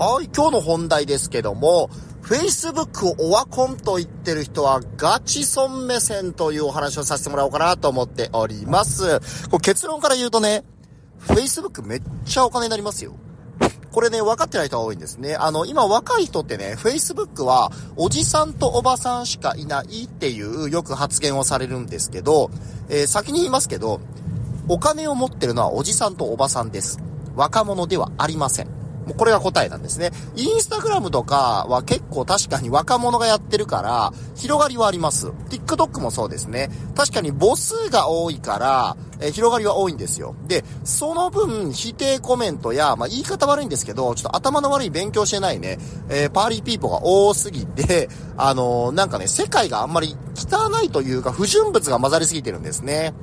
はい、今日の本題ですけども、Facebook をオワコンと言ってる人はガチ損目線というお話をさせてもらおうかなと思っております。これ結論から言うとね、Facebook めっちゃお金になりますよ。これね、分かってない人が多いんですね。あの、今若い人ってね、Facebook はおじさんとおばさんしかいないっていうよく発言をされるんですけど、えー、先に言いますけど、お金を持ってるのはおじさんとおばさんです。若者ではありません。もうこれが答えなんですね。インスタグラムとかは結構確かに若者がやってるから、広がりはあります。TikTok もそうですね。確かに母数が多いから、え、広がりは多いんですよ。で、その分、否定コメントや、まあ、言い方悪いんですけど、ちょっと頭の悪い勉強してないね、えー、 party people が多すぎて、あのー、なんかね、世界があんまり汚いというか、不純物が混ざりすぎてるんですね。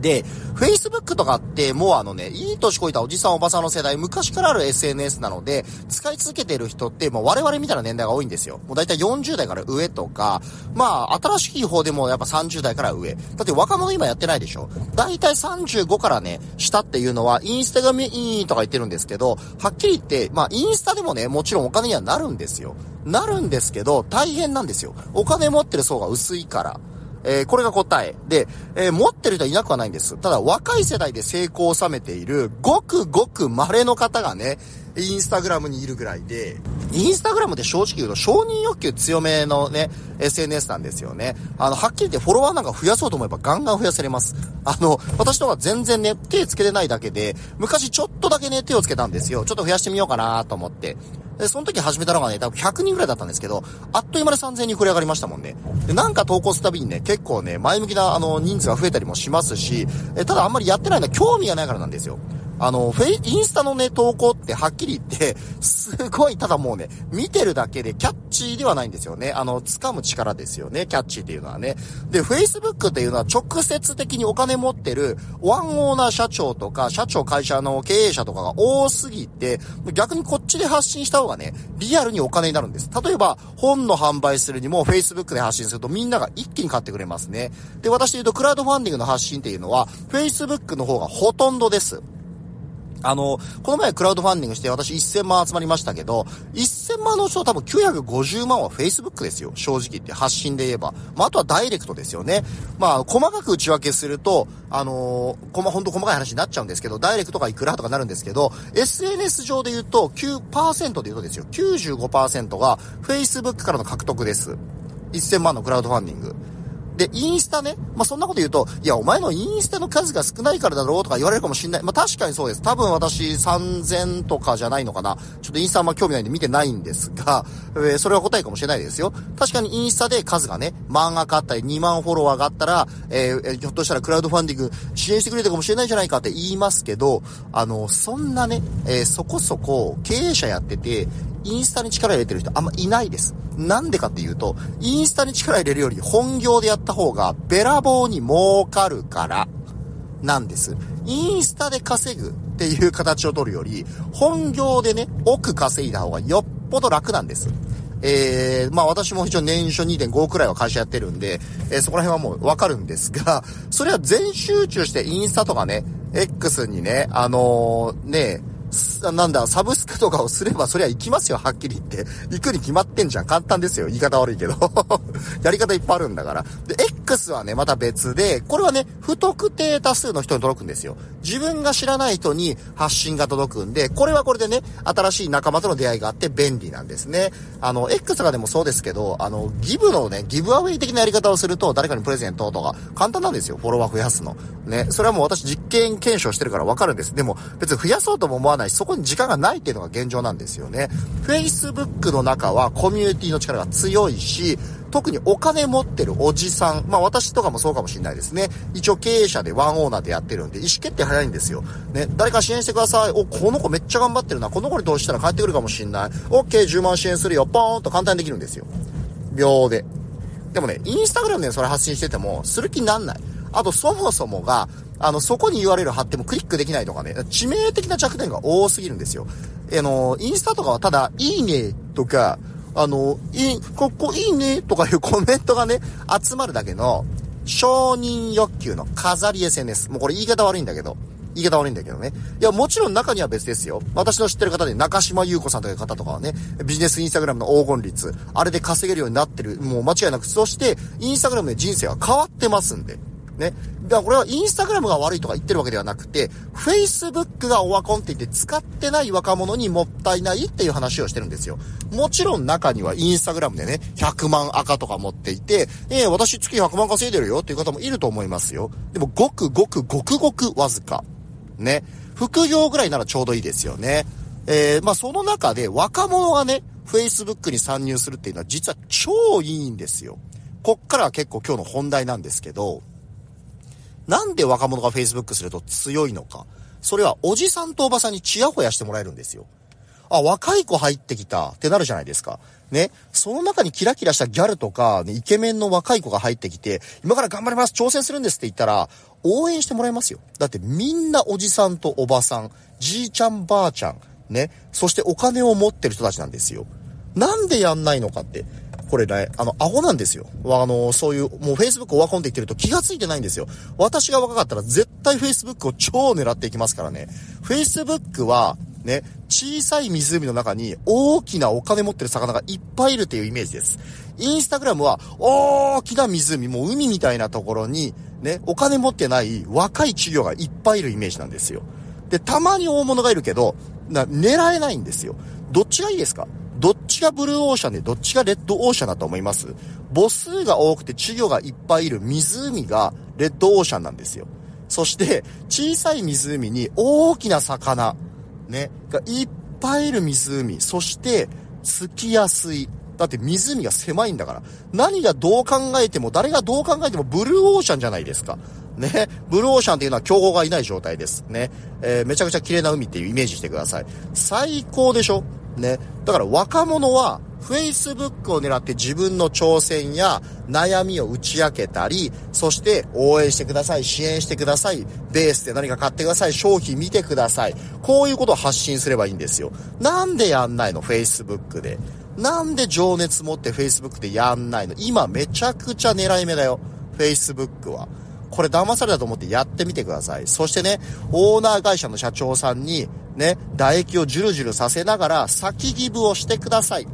で、Facebook とかってもうあのね、いい年こいたおじさんおばさんの世代、昔からある SNS なので、使い続けてる人ってもう我々みたいな年代が多いんですよ。もうだいたい40代から上とか、まあ、新しい方でもやっぱ30代から上。だって若者今やってないでしょだいたい35からね、下っていうのは、インスタがいいとか言ってるんですけど、はっきり言って、まあ、インスタでもね、もちろんお金にはなるんですよ。なるんですけど、大変なんですよ。お金持ってる層が薄いから。えー、これが答え。で、えー、持ってる人はいなくはないんです。ただ、若い世代で成功を収めている、ごくごく稀の方がね、インスタグラムにいるぐらいで、インスタグラムって正直言うと承認欲求強めのね、SNS なんですよね。あの、はっきり言ってフォロワーなんか増やそうと思えばガンガン増やせれます。あの、私とか全然ね、手つけてないだけで、昔ちょっとだけね、手をつけたんですよ。ちょっと増やしてみようかなと思って。で、その時始めたのがね、多分100人ぐらいだったんですけど、あっという間で3000人膨れ上がりましたもんね。で、なんか投稿するたびにね、結構ね、前向きな、あの、人数が増えたりもしますし、え、ただあんまりやってないのは興味がないからなんですよ。あの、フェイ、インスタのね、投稿ってはっきり言って、すごい、ただもうね、見てるだけでキャッチーではないんですよね。あの、掴む力ですよね、キャッチーっていうのはね。で、Facebook っていうのは直接的にお金持ってる、ワンオーナー社長とか、社長会社の経営者とかが多すぎて、逆にこっちで発信した方がね、リアルにお金になるんです。例えば、本の販売するにも Facebook で発信するとみんなが一気に買ってくれますね。で、私で言うと、クラウドファンディングの発信っていうのは、Facebook の方がほとんどです。あの、この前クラウドファンディングして私1000万集まりましたけど、1000万のうちの多分950万は Facebook ですよ。正直言って発信で言えば。まあ、あとはダイレクトですよね。まあ、細かく内訳すると、あのー、こま、ほんと細かい話になっちゃうんですけど、ダイレクトがいくらとかなるんですけど、SNS 上で言うと9%で言うとですよ。95%が Facebook からの獲得です。1000万のクラウドファンディング。で、インスタね、まあ、そんなこと言うと、いや、お前のインスタの数が少ないからだろうとか言われるかもしんない。まあ、確かにそうです。多分私3000とかじゃないのかな。ちょっとインスタあんま興味ないんで見てないんですが、えー、それは答えかもしれないですよ。確かにインスタで数がね、漫画家あったり2万フォロワーがあったら、えー、ひょっとしたらクラウドファンディング支援してくれたかもしれないじゃないかって言いますけど、あの、そんなね、えー、そこそこ経営者やってて、インスタに力入れてる人あんまいないです。なんでかっていうと、インスタに力入れるより本業でやった方がべらぼうに儲かるから、なんです。インスタで稼ぐっていう形を取るより、本業でね、億稼いだ方がよっぽど楽なんです。えー、まあ私も一応年初2.5くらいは会社やってるんで、えー、そこら辺はもうわかるんですが、それは全集中してインスタとかね、X にね、あのー、ね、なんだ、サブスクとかをすれば、そりゃ行きますよ、はっきり言って。行くに決まってんじゃん。簡単ですよ。言い方悪いけど。やり方いっぱいあるんだから。で、X はね、また別で、これはね、不特定多数の人に届くんですよ。自分が知らない人に発信が届くんで、これはこれでね、新しい仲間との出会いがあって便利なんですね。あの、X とかでもそうですけど、あの、ギブのね、ギブアウェイ的なやり方をすると、誰かにプレゼントとか、簡単なんですよ。フォロワー増やすの。ね。それはもう私実験検証してるからわかるんです。でも、別に増やそうとも思わないし、そこに時間がないっていうのが現状なんですよね。Facebook の中はコミュニティの力が強いし、特にお金持ってるおじさん、まあ私とかもそうかもしれないですね。一応経営者でワンオーナーでやってるんで、意思決定早いんですよ。ね、誰か支援してください。お、この子めっちゃ頑張ってるな。この子に投資したら帰ってくるかもしんない。OK、10万支援するよ。ポーンと簡単にできるんですよ。秒で。でもね、インスタグラムでそれ発信してても、する気になんない。あと、そもそもが、あの、そこに URL 貼ってもクリックできないとかね、致命的な弱点が多すぎるんですよ。あの、インスタとかはただ、いいねとか、あの、いい、ここいいねとかいう コメントがね、集まるだけの、承認欲求の飾り SNS。もうこれ言い方悪いんだけど、言い方悪いんだけどね。いや、もちろん中には別ですよ。私の知ってる方で中島優子さんという方とかはね、ビジネスインスタグラムの黄金率、あれで稼げるようになってる、もう間違いなく、そして、インスタグラムで人生は変わってますんで。ね。だからこれはインスタグラムが悪いとか言ってるわけではなくて、Facebook がオワコンって言って使ってない若者にもったいないっていう話をしてるんですよ。もちろん中にはインスタグラムでね、100万赤とか持っていて、えー、私月100万稼いでるよっていう方もいると思いますよ。でもごくごくごくごくわずか。ね。副業ぐらいならちょうどいいですよね。えー、まあその中で若者がね、Facebook に参入するっていうのは実は超いいんですよ。こっからは結構今日の本題なんですけど、なんで若者が Facebook すると強いのか。それはおじさんとおばさんにチヤホヤしてもらえるんですよ。あ、若い子入ってきたってなるじゃないですか。ね。その中にキラキラしたギャルとか、ね、イケメンの若い子が入ってきて、今から頑張ります挑戦するんですって言ったら、応援してもらえますよ。だってみんなおじさんとおばさん、じいちゃんばあちゃん、ね。そしてお金を持ってる人たちなんですよ。なんでやんないのかって。これね、あの、アホなんですよ。あの、そういう、もう Facebook オワコンって言ってると気がついてないんですよ。私が若かったら絶対 Facebook を超狙っていきますからね。Facebook は、ね、小さい湖の中に大きなお金持ってる魚がいっぱいいるっていうイメージです。インスタグラムは大きな湖、もう海みたいなところに、ね、お金持ってない若い稚魚がいっぱいいるイメージなんですよ。で、たまに大物がいるけど、な、狙えないんですよ。どっちがいいですか？どっちがブルーオーシャンでどっちがレッドオーシャンだと思います？母数が多くて稚魚がいっぱいいる湖がレッドオーシャンなんですよ。そして、小さい湖に大きな魚、ね、がいっぱいいる湖、そして、つきやすい。だって湖が狭いんだから。何がどう考えても、誰がどう考えてもブルーオーシャンじゃないですか。ね。ブルーオーシャンっていうのは競合がいない状態です。ね。えー、めちゃくちゃ綺麗な海っていうイメージしてください。最高でしょ？ね。だから若者は Facebook を狙って自分の挑戦や悩みを打ち明けたり、そして応援してください、支援してください、ベースで何か買ってください、商品見てください。こういうことを発信すればいいんですよ。なんでやんないの ?Facebook で。なんで情熱持って Facebook でやんないの？今めちゃくちゃ狙い目だよ。Facebook は。これ騙されたと思ってやってみてください。そしてね、オーナー会社の社長さんに、ね、唾液をジュルジュルさせながら先ギブをしてください。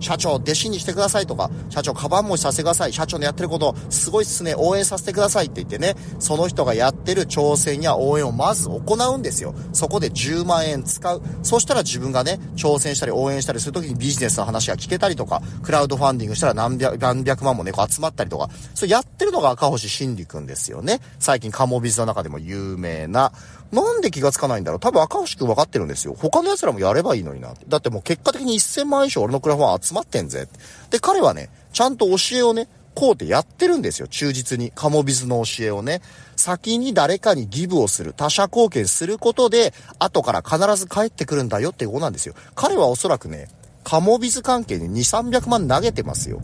社長、弟子にしてくださいとか、社長、カバン持ちさせてください。社長のやってること、すごいっすね。応援させてくださいって言ってね、その人がやってる挑戦や応援をまず行うんですよ。そこで10万円使う。そしたら自分がね、挑戦したり応援したりするときにビジネスの話が聞けたりとか、クラウドファンディングしたら何百何百万もね、こう集まったりとか、それやってるのが赤星真理くんですよね。最近カモビズの中でも有名な。なんで気がつかないんだろう多分赤星くん分かってるんですよ。他の奴らもやればいいのにな。だってもう結果的に1000万以上俺のクラファン集まってんぜ。で、彼はね、ちゃんと教えをね、こうってやってるんですよ。忠実に。カモビズの教えをね。先に誰かにギブをする。他者貢献することで、後から必ず帰ってくるんだよっていうことなんですよ。彼はおそらくね、カモビズ関係に2、300万投げてますよ。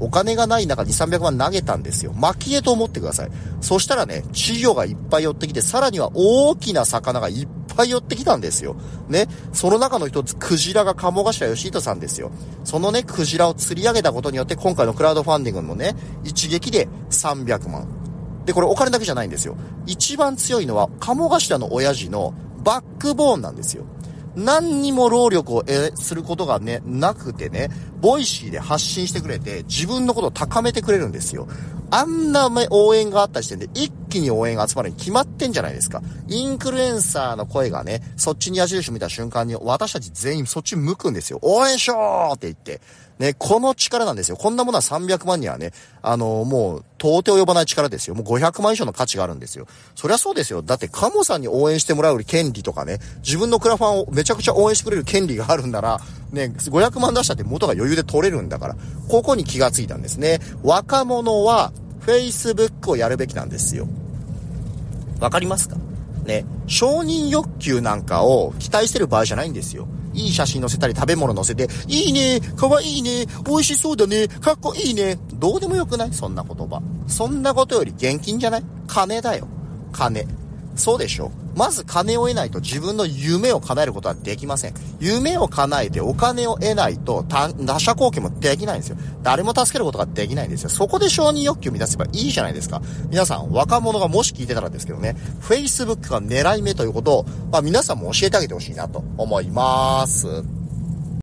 お金がない中に300万投げたんですよ。巻き絵と思ってください。そしたらね、稚魚がいっぱい寄ってきて、さらには大きな魚がいっぱい寄ってきたんですよ。ね。その中の一つ、クジラが鴨頭義人さんですよ。そのね、クジラを釣り上げたことによって、今回のクラウドファンディングのね、一撃で300万。で、これお金だけじゃないんですよ。一番強いのは、鴨頭の親父のバックボーンなんですよ。何にも労力をすることがね、なくてね、 Voicy で発信してくれて、自分のことを高めてくれるんですよ。あんな応援があった時点で一気に応援が集まるに決まってんじゃないですか。インフルエンサーの声がね、そっちに矢印を見た瞬間に私たち全員そっち向くんですよ。応援しようって言って。ね、この力なんですよ。こんなものは300万にはね、あのー、もう、到底及ばない力ですよ。もう500万以上の価値があるんですよ。そりゃそうですよ。だって、カモさんに応援してもらう権利とかね、自分のクラファンをめちゃくちゃ応援してくれる権利があるんなら、ね、500万出したって元が余裕で取れるんだから、ここに気がついたんですね。若者は、Facebook をやるべきなんですよ。わかりますか？ね、承認欲求なんかを期待してる場合じゃないんですよ。いい写真載せたり食べ物載せて、いいね、かわいいね、美味しそうだね、かっこいいね。どうでもよくない？そんな言葉。そんなことより現金じゃない？金だよ。金。そうでしょまず金を得ないと自分の夢を叶えることはできません。夢を叶えてお金を得ないと、他者貢献もできないんですよ。誰も助けることができないんですよ。そこで承認欲求を満たせばいいじゃないですか。皆さん、若者がもし聞いてたらですけどね、Facebook が狙い目ということを、まあ皆さんも教えてあげてほしいなと思います。